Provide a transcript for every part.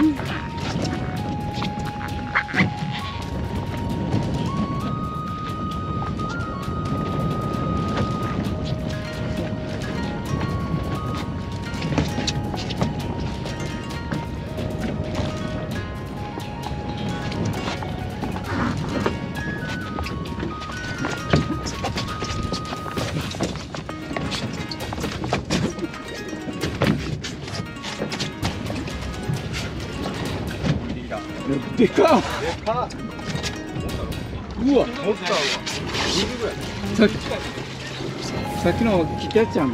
Mm-hmm. でかうわさっきの切ったやつやん。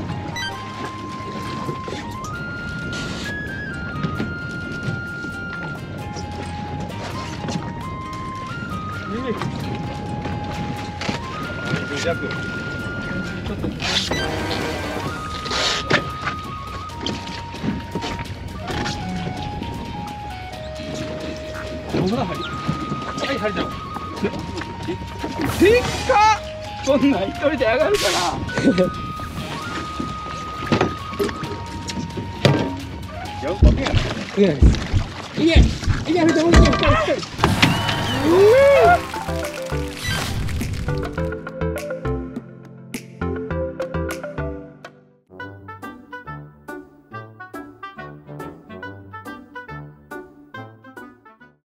ちょっとどんぐらいはい、針だろでっかこんなん一人で上がる。かなややんけやいやんいいやいいやいいやいいやいい